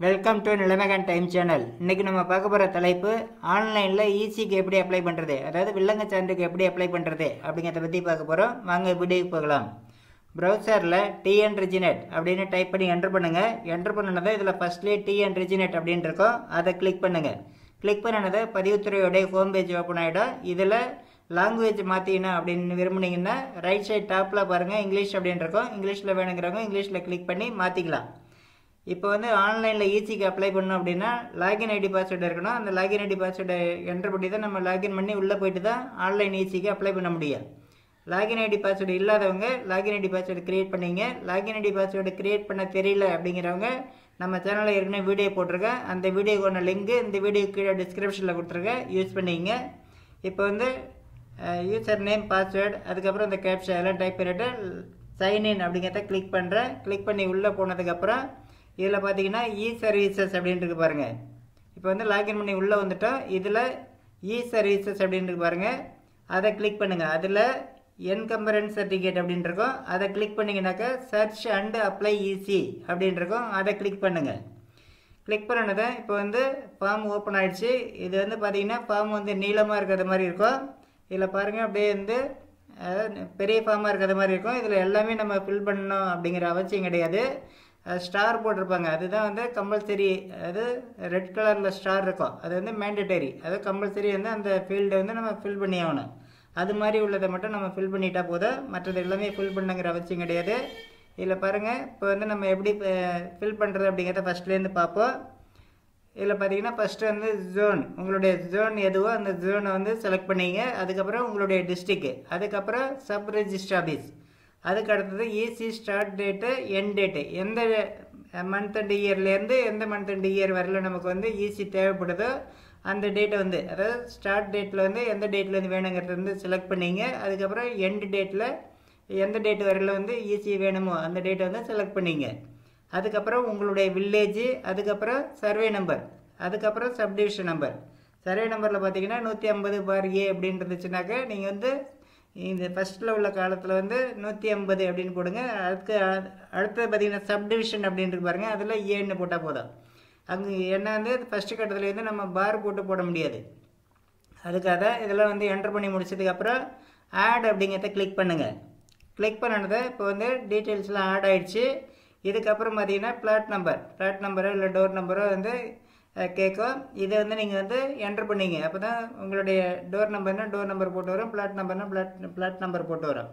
Welcome to நிலைமகன் time channel இன்றைக்கி நம்ம பார்க்க போகிற தலைப்பு ஆன்லைனில் ஈஸிக்கு எப்படி அப்ளை பண்ணுறது அதாவது வில்லங்க சான்றுக்கு எப்படி அப்ளை பண்ணுறது அப்படிங்கிறத பற்றி பார்க்க போகிறோம் வாங்க வீடியோக்கு போகலாம். ப்ரௌசரில் டிஎன் ரிஜினேட் அப்படின்னு டைப் பண்ணி என்டர் பண்ணுங்கள் என்டர் பண்ணினதை இதில் ஃபஸ்ட்லேயே டிஎன் ரிஜினேட் அப்படின்னு இருக்கும். அதை கிளிக் பண்ணுங்கள் கிளிக் பண்ணினதை பதிவுத்துறையோடைய ஹோம் பேஜ் ஓப்பன் ஆகிடும் இதில் லாங்குவேஜ் மாற்றிக்கணும் அப்படின்னு விரும்புனீங்கன்னா ரைட் சைட் டாப்பில் பாருங்கள் இங்கிலீஷ் அப்படின்னு இருக்கும். இங்கிலீஷில் வேணுங்கிறவங்க இங்கிலீஷில் கிளிக் பண்ணி மாற்றிக்கலாம் இப்போ வந்து ஆன்லைனில் ஈசிக்கு அப்ளை பண்ணோம் அப்படின்னா லாகின் ஐடி பாஸ்வேர்டு இருக்கணும். அந்த லாகின் ஐடி பாஸ்வேர்டை என்ட்ரு பண்ணி தான் நம்ம லாகின் பண்ணி உள்ளே போயிட்டு தான் ஆன்லைன் ஈசிக்கு அப்ளை பண்ண முடியும். லாகின் ஐடி பாஸ்வேர்டு இல்லாதவங்க லாகின் ஐடி பாஸ்வேர்டு கிரியேட் பண்ணீங்க. லாகின் ஐடி பாஸ்வேர்டு கிரியேட் பண்ண தெரியல அப்படிங்கிறவங்க நம்ம சேனலில் ஏற்கனவே வீடியோ போட்டிருக்கேன். அந்த வீடியோக்கான லிங்க்கு இந்த வீடியோ கீழே டிஸ்கிரிப்ஷனில் கொடுத்துருக்கேன். யூஸ் பண்ணிங்க. இப்போ வந்து யூசர் நேம் பாஸ்வேர்டு அதுக்கப்புறம் இந்த கேப்ஷன் எல்லாம் டைப் பண்ணிவிட்டு சைன்இன் அப்படிங்கிறத கிளிக் பண்ணுறேன் கிளிக் பண்ணி உள்ளே போனதுக்கப்புறம் இதில் பார்த்தீங்கன்னா இ சர்வீசஸ் அப்படின்ட்டு இருக்கு பாருங்கள் இப்போ வந்து லாகின் பண்ணி உள்ளே வந்துட்டோம் இதில் இ சர்வீசஸ் அப்படின்ட்டு இருக்கு பாருங்கள் அதை கிளிக் பண்ணுங்கள் அதில் என்கம்பரன்ஸ் சர்டிஃபிகேட் அப்படின்னு இருக்கும் அதை கிளிக் பண்ணிங்கனாக்கா சர்ச் அண்ட் அப்ளை ஈஸி அப்படின்னு இருக்கும் அதை கிளிக் பண்ணுங்கள் கிளிக் பண்ணதை இப்போ வந்து ஃபார்ம் ஓப்பன் ஆகிடுச்சு இது வந்து பார்த்தீங்கன்னா ஃபார்ம் வந்து நீளமாக இருக்கிற மாதிரி இருக்கும். இதில் பாருங்கள் அப்படியே வந்து பெரிய ஃபார்மாக இருக்கிற மாதிரி இருக்கும். இதில் எல்லாமே நம்ம ஃபில் பண்ணணும் அப்படிங்கிற அவசியம் கிடையாது. ஸ்டார் போட்டிருப்பாங்க. அதுதான் வந்து கம்பல்சரி அது ரெட் கலரில் ஸ்டார் இருக்கும். அது வந்து மேண்டட்டரி அது கம்பல்சரி வந்து அந்த ஃபீல்டை வந்து நம்ம ஃபில் பண்ணி ஆகணும். அது மாதிரி உள்ளதை மட்டும் நம்ம ஃபில் பண்ணிட்டா போதும். மற்றது எல்லாமே ஃபில் பண்ணுங்கிற அவசியம் கிடையாது. இதில் பாருங்கள் இப்போ வந்து நம்ம எப்படி ஃபில் பண்ணுறது அப்படிங்கிறத ஃபஸ்ட்லேருந்து பார்ப்போம். இதில் பார்த்தீங்கன்னா ஃபஸ்ட்டு வந்து ஜோன் உங்களுடைய ஜோன் எதுவோ அந்த ஜோனை வந்து செலக்ட் பண்ணீங்க. அதுக்கப்புறம் உங்களுடைய டிஸ்ட்ரிக்கு அதுக்கப்புறம் சப் ரெஜிஸ்டர் ஆஃபீஸ் அதுக்கு அடுத்தது EC start date end date எந்த மந்த் அண்ட் இயர்லேருந்து எந்த மந்த் அண்ட் இயர் வரையில நமக்கு வந்து ஈசி தேவைப்படுதோ அந்த டேட்டை வந்து அதாவது ஸ்டார்ட் டேட்டில் வந்து எந்த டேட்லேருந்து வேணுங்கிறத வந்து செலக்ட் பண்ணீங்க. அதுக்கப்புறம் எண்ட் டேட்டில் எந்த டேட் வரையில வந்து ஈஸி வேணுமோ அந்த டேட்டை வந்து செலக்ட் பண்ணிங்க. அதுக்கப்புறம் உங்களுடைய வில்லேஜ் அதுக்கப்புறம் சர்வே நம்பர் அதுக்கப்புறம் சப்டிவிஷன் நம்பர் சர்வே நம்பரில் பார்த்தீங்கன்னா நூற்றி ஐம்பது பார் ஏ அப்படின்னு இருந்துச்சுனாக்க நீங்கள் வந்து இந்த ஃபஸ்ட்டில் உள்ள காலத்தில் வந்து நூற்றி ஐம்பது அப்படின்னு போடுங்க. அதுக்கு அடுத்தது பார்த்தீங்கன்னா சப்டிவிஷன் அப்படின்ட்டு பாருங்க. அதில் ஏன்னு போட்டால் போதும். அங்கே என்ன வந்து ஃபஸ்ட்டு கட்டத்தில் வந்து நம்ம பார் போட்டு போட முடியாது. அதுக்காக இதெல்லாம் வந்து என்டர் பண்ணி முடிச்சதுக்கப்புறம் ஆட் அப்படிங்கிறத கிளிக் பண்ணுங்கள் கிளிக் பண்ணினதை இப்போ வந்து டீட்டெயில்ஸ்லாம் ஆட் ஆகிடுச்சு இதுக்கப்புறம் பார்த்தீங்கன்னா பிளாட் நம்பர் பிளாட் நம்பரோ இல்லை டோர் நம்பரோ வந்து கேட்கும். இதை வந்து நீங்கள் வந்து என்ட்ரு பண்ணிங்க. அப்போ தான் உங்களுடைய டோர் நம்பர்னால் டோர் நம்பர் போட்டு வரும். பிளாட் நம்பர்னால் பிளாட் பிளாட் நம்பர் போட்டு வரும்.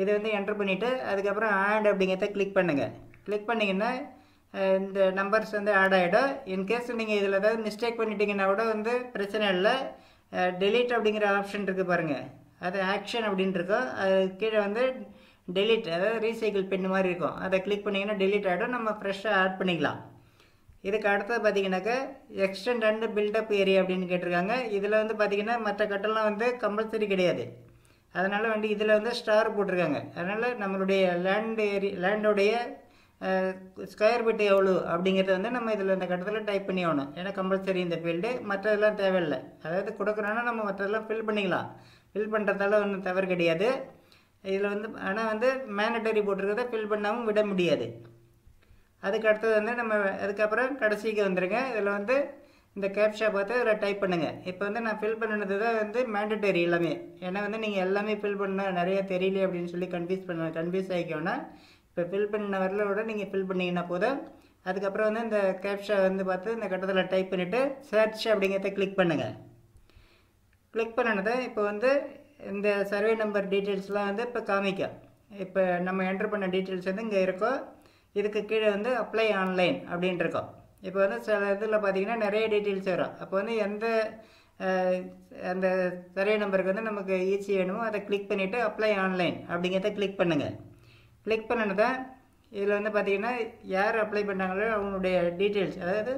இதை வந்து என்ட்ரு பண்ணிவிட்டு அதுக்கப்புறம் ஆட் அப்படிங்கிறத கிளிக் பண்ணுங்கள் கிளிக் பண்ணிங்கன்னா இந்த நம்பர்ஸ் வந்து ஆட் ஆகிடும் இன்கேஸ் நீங்கள் இதில் ஏதாவது மிஸ்டேக் பண்ணிட்டீங்கன்னா கூட வந்து பிரச்சனை இல்லை. டெலீட் அப்படிங்கிற ஆப்ஷன் இருக்குது பாருங்கள் அது ஆக்ஷன் அப்படின்னு இருக்கும். அது கீழே வந்து டெலீட் அதாவது ரீசைக்கிள் பென் மாதிரி இருக்கும். அதை கிளிக் பண்ணிங்கன்னா டெலீட் ஆகிடும் நம்ம ஃப்ரெஷ்ஷாக ஆட் பண்ணிக்கலாம். இதுக்கு அடுத்தது பார்த்தீங்கன்னாக்க எக்ஸ்டெண்ட் அண்ட் பில்டப் ஏரியா அப்படின்னு கேட்டிருக்காங்க. இதில் வந்து பார்த்திங்கன்னா மற்ற கட்டெல்லாம் வந்து கம்பல்சரி கிடையாது. அதனால் வந்து இதில் வந்து ஸ்டார் போட்டிருக்காங்க. அதனால் நம்மளுடைய லேண்ட் ஏரி லேண்டோடைய ஸ்கொயர் ஃபீட் எவ்வளோ அப்படிங்கிறத வந்து நம்ம இதில் இந்த கட்டத்தில் டைப் பண்ணி ஆகணும். ஏன்னா கம்பல்சரி இந்த ஃபீல்டு மற்றதெல்லாம் தேவையில்லை. அதாவது கொடுக்குறோன்னா நம்ம மற்றதெல்லாம் ஃபில் பண்ணிக்கலாம். ஃபில் பண்ணுறதால ஒன்றும் தவறு கிடையாது. இதில் வந்து ஆனால் வந்து மேனட்டரி போட்டிருக்கிறத ஃபில் பண்ணாமல் விட முடியாது. அதுக்கு அடுத்தது வந்து நம்ம அதுக்கப்புறம் கடைசிக்கு வந்துடுங்க இதில் வந்து இந்த கேப்ஷா பார்த்து இதில் டைப் பண்ணுங்கள் இப்போ வந்து நான் ஃபில் பண்ணினது தான் வந்து மேண்டட்டரி எல்லாமே. ஏன்னா வந்து நீங்கள் எல்லாமே ஃபில் பண்ண நிறைய தெரியல அப்படின்னு சொல்லி கன்ஃபியூஸ் பண்ண கன்ஃபியூஸ் ஆகிக்கோன்னா இப்போ ஃபில் பண்ண வரல விட நீங்கள் ஃபில் பண்ணிங்கன்னா போதும். அதுக்கப்புறம் வந்து இந்த கேப்ஷா வந்து பார்த்து இந்த கட்டத்தில் டைப் பண்ணிவிட்டு சர்ச் அப்படிங்கிறத கிளிக் பண்ணுங்கள் கிளிக் பண்ணினதை இப்போ வந்து இந்த சர்வே நம்பர் டீட்டெயில்ஸ்லாம் வந்து இப்போ காமிக்கும். இப்போ நம்ம என்டர் பண்ண டீட்டெயில்ஸ் வந்து இங்கே இருக்கோம் இதுக்கு கீழே வந்து அப்ளை ஆன்லைன் அப்படின்ட்டுருக்கோம் இருக்கும் இப்போ வந்து சில இதில் பார்த்தீங்கன்னா நிறைய டீட்டெயில்ஸ் வரும். அப்போ வந்து எந்த அந்த சர்வே நம்பருக்கு வந்து நமக்கு ஈஸி வேணுமோ அதை கிளிக் பண்ணிவிட்டு அப்ளை ஆன்லைன் அப்படிங்கிறத கிளிக் பண்ணுங்கள் கிளிக் பண்ணினதை இதில் வந்து பார்த்தீங்கன்னா யார் அப்ளை பண்ணாங்களோ அவங்களுடைய டீட்டெயில்ஸ் அதாவது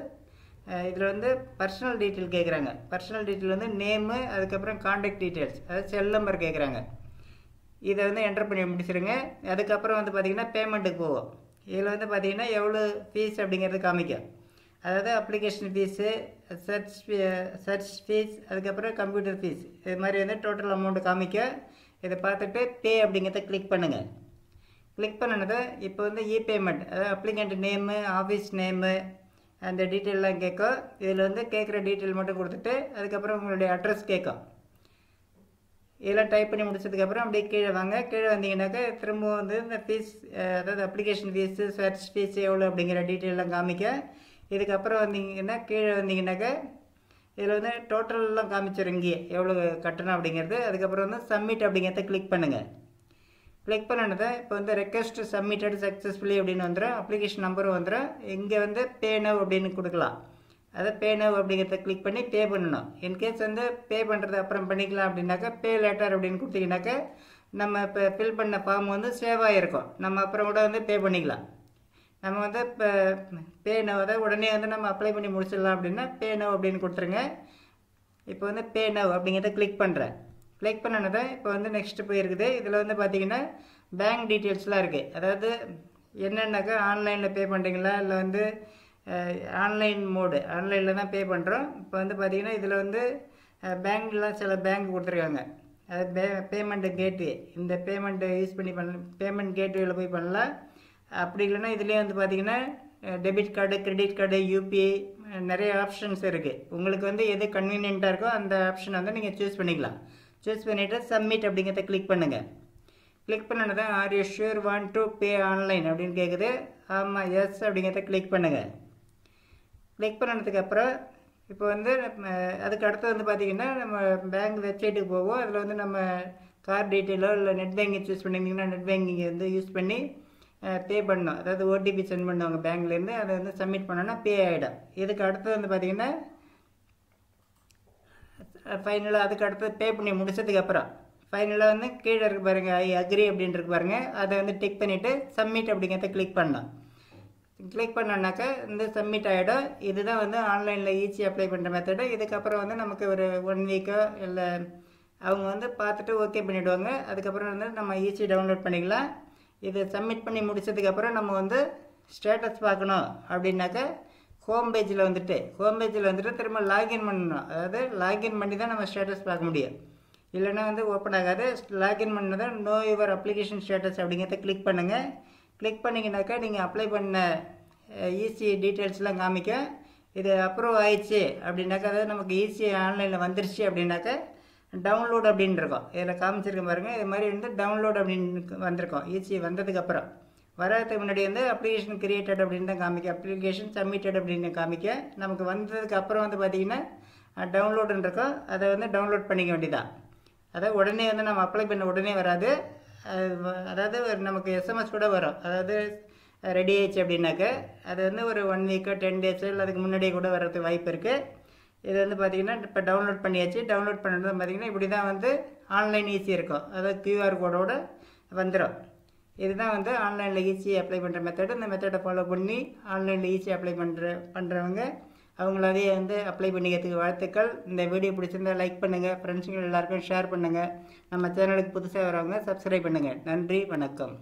இதில் வந்து பர்சனல் டீட்டெயில் கேட்குறாங்க பர்சனல் டீட்டெயில் வந்து நேமு அதுக்கப்புறம் காண்டாக்ட் டீட்டெயில்ஸ் அதாவது செல் நம்பர் கேட்குறாங்க இதை வந்து என்டர் பண்ணி முடிச்சிருங்க. அதுக்கப்புறம் வந்து பார்த்தீங்கன்னா பேமெண்ட்டுக்கு போவோம். இதில் வந்து பார்த்தீங்கன்னா எவ்வளோ ஃபீஸ் அப்படிங்கிறது காமிக்கும். அதாவது application fees search search fees அதுக்கப்புறம் கம்ப்யூட்டர் ஃபீஸ் இது மாதிரி வந்து டோட்டல் அமௌண்ட்டு காமிக்க இதை பார்த்துட்டு பே அப்படிங்கிறத கிளிக் பண்ணுங்கள் கிளிக் பண்ணினது இப்போ வந்து இ பேமெண்ட் அதாவது அப்ளிகண்ட் நேமு ஆஃபீஸ் நேமு அந்த டீட்டெயிலெலாம் கேட்கும். இதில் வந்து கேட்குற டீட்டெயில் மட்டும் கொடுத்துட்டு அதுக்கப்புறம் உங்களுடைய அட்ரஸ் கேட்கும். இதெல்லாம் டைப் பண்ணி முடிச்சதுக்கப்புறம் அப்படியே கீழே வாங்க. கீழே வந்தீங்கன்னாக்கா திரும்ப வந்து இந்த ஃபீஸ் அதாவது அப்ளிகேஷன் ஃபீஸு சர்ச் ஃபீஸ் எவ்வளோ அப்படிங்கிற டீட்டெயிலெலாம் காமிக்க. இதுக்கப்புறம் வந்தீங்கன்னா கீழே வந்தீங்கன்னாக்கா இதில் வந்து டோட்டல்லாம் காமிச்சிடும் இங்கேயே. எவ்வளோ கட்டணும் அப்படிங்கிறது. அதுக்கப்புறம் வந்து சப்மிட் அப்படிங்கிறத கிளிக் பண்ணுங்கள் கிளிக் பண்ணினதை இப்போ வந்து ரெக்வஸ்ட் சப்மிட்டட் சக்ஸஸ்ஃபுல்லி அப்படின்னு வந்துடும் அப்ளிகேஷன் நம்பரும் வந்துடும் இங்கே வந்து பே நவ் அப்படின்னு கொடுக்கலாம். அதை பே நவ் அப்படிங்கிறத கிளிக் பண்ணி பே பண்ணணும். இன்கேஸ் வந்து பே பண்ணுறது அப்புறம் பண்ணிக்கலாம் அப்படின்னாக்கா பே லேட்டர் அப்படின்னு கொடுத்தீங்கன்னாக்கா நம்ம இப்போ ஃபில் பண்ண ஃபார்ம் வந்து சேவ் ஆகிருக்கும் நம்ம அப்புறம் கூட வந்து பே பண்ணிக்கலாம். நம்ம வந்து இப்போ பே நவ் அதை உடனே வந்து நம்ம அப்ளை பண்ணி முடிச்சிடலாம் அப்படின்னா பே நவ் அப்படின்னு கொடுத்துருங்க. இப்போ வந்து பே நவ் அப்படிங்கிறத கிளிக் பண்ணுறேன் கிளிக் பண்ணினதை இப்போ வந்து நெக்ஸ்ட்டு போயிருக்குது. இதில் வந்து பார்த்தீங்கன்னா பேங்க் டீட்டெயில்ஸ்லாம் இருக்குது அதாவது என்னென்னாக்கா ஆன்லைனில் பே பண்ணுறீங்களா இல்லை வந்து ஆன்லைன் மோடு ஆன்லைனில் தான் பே பண்ணுறோம் இப்போ வந்து பார்த்தீங்கன்னா இதில் வந்து பேங்க்லாம் சில பேங்க் கொடுத்துருக்காங்க. அது பே பேமெண்ட்டு கேட்வே இந்த பேமெண்ட்டை யூஸ் பண்ணி பண்ண பேமெண்ட் கேட்வேயில் போய் பண்ணலாம். அப்படி இல்லைன்னா இதுலேயே வந்து பார்த்தீங்கன்னா debit card credit card UPI நிறைய ஆப்ஷன்ஸ் இருக்குது உங்களுக்கு வந்து எது கன்வீனியண்ட்டாக இருக்கோ அந்த ஆப்ஷன் வந்து நீங்கள் சூஸ் பண்ணிக்கலாம். சூஸ் பண்ணிவிட்டு சப்மிட் அப்படிங்கிறத கிளிக் பண்ணுங்கள் கிளிக் தான் are you sure want to pay online அப்படின்னு கேட்குது ஆமாம் எஸ் அப்படிங்கிறத கிளிக் பண்ணுங்கள் கிளிக் பண்ணதுக்கு அப்புறம் இப்போ வந்து நம்ம அதுக்கு அடுத்து வந்து பார்த்திங்கன்னா நம்ம பேங்க் வெப்சைட்டுக்கு போவோம். அதில் வந்து நம்ம கார் டீட்டெயிலோ இல்லை நெட் பேங்கிங் சூஸ் பண்ணியிருந்தீங்கன்னா நெட் பேங்கிங் வந்து யூஸ் பண்ணி பே பண்ணணும் அதாவது ஓடிபி சென்ட் பண்ணுவாங்க பேங்க்லேருந்து அதை வந்து சப்மிட் பண்ணோன்னா பே ஆகிடும் இதுக்கு அடுத்து வந்து பார்த்திங்கன்னா ஃபைனலாக அதுக்கு அடுத்து பே பண்ணி முடிச்சதுக்கப்புறம் ஃபைனலாக வந்து கீழே இருக்கு பாருங்கள் ஐ அக்ரி அப்படின்ட்டு இருக்கு பாருங்கள் அதை வந்து டிக் பண்ணிவிட்டு சப்மிட் அப்படிங்கிறத கிளிக் பண்ணலாம். கிளிக் பண்ணோன்னாக்கா இந்த சப்மிட் ஆகிடும் இதுதான் வந்து ஆன்லைனில் ஈஸி அப்ளை பண்ணுற மெத்தடு இதுக்கப்புறம் வந்து நமக்கு ஒரு ஒன் வீக்கோ இல்லை அவங்க வந்து பார்த்துட்டு ஓகே பண்ணிவிடுவாங்க அதுக்கப்புறம் வந்து நம்ம ஈஸி டவுன்லோட் பண்ணிக்கலாம். இது சப்மிட் பண்ணி முடிச்சதுக்கப்புறம் நம்ம வந்து ஸ்டேட்டஸ் பார்க்கணும். அப்படின்னாக்கா ஹோம் பேஜில் வந்துட்டு ஹோம் பேஜில் வந்துட்டு திரும்ப லாகின் பண்ணணும். அதாவது லாகின் பண்ணி தான் நம்ம ஸ்டேட்டஸ் பார்க்க முடியும். இல்லைன்னா வந்து ஓப்பன் ஆகாது. லாகின் பண்ணதான் நோ யுவர் அப்ளிகேஷன் ஸ்டேட்டஸ் அப்படிங்கிறத கிளிக் பண்ணுங்கள் கிளிக் பண்ணிங்கனாக்கா நீங்கள் அப்ளை பண்ண ஈஸி டீட்டெயில்ஸ்லாம் காமிக்க இது அப்ரூவ் ஆயிடுச்சு அப்படின்னாக்கா அதாவது நமக்கு ஈஸி ஆன்லைனில் வந்துருச்சு அப்படின்னாக்கா டவுன்லோட் அப்படின்னு இருக்கும். இதில் காமிச்சிருக்கேன் பாருங்கள் இது மாதிரி வந்து டவுன்லோட் அப்படின்னு வந்திருக்கோம். ஈஸி வந்ததுக்கப்புறம். வராதுக்கு முன்னாடி வந்து அப்ளிகேஷன் கிரியேட்டட் அப்படின்னு தான் காமிக்க அப்ளிகேஷன் சப்மிட்டட் அப்படின்னு காமிக்க நமக்கு வந்ததுக்கு அப்புறம் வந்து பார்த்திங்கன்னா டவுன்லோடுன்னு இருக்கும். அதை வந்து டவுன்லோட் பண்ணிக்க வேண்டியதான் அதை உடனே வந்து நம்ம அப்ளை பண்ண உடனே வராது. அதாவது ஒரு நமக்கு எஸ்எம்எஸ் கூட வரும். அதாவது ரெடி ஆயிடுச்சு அப்படின்னாக்க அது வந்து ஒரு ஒன் வீக்கோ டென் டேஸோ இல்லை அதுக்கு முன்னாடியே கூட வர்றதுக்கு வாய்ப்பு இருக்குது இது வந்து பார்த்திங்கன்னா இப்போ டவுன்லோட் பண்ணியாச்சு. டவுன்லோட் பண்ணுறது பார்த்திங்கன்னா இப்படி தான் வந்து ஆன்லைன் ஈஸி இருக்கும். அதாவது கியூஆர் கோடோடு வந்துடும் இதுதான் வந்து ஆன்லைனில் ஈஸி அப்ளை பண்ணுற மெத்தடு இந்த மெத்தடை ஃபாலோ பண்ணி ஆன்லைனில் ஈஸி அப்ளை பண்ணுற பண்ணுறவங்க அவங்களாவே வந்து அப்ளை பண்ணிக்கிறதுக்கு வாழ்த்துக்கள். இந்த வீடியோ பிடிச்சிருந்தா லைக் பண்ணுங்கள் ஃப்ரெண்ட்ஸுங்க எல்லாருக்கும் ஷேர் பண்ணுங்கள் நம்ம சேனலுக்கு புதுசாக வரவங்க சப்ஸ்கிரைப் பண்ணுங்கள் நன்றி வணக்கம்.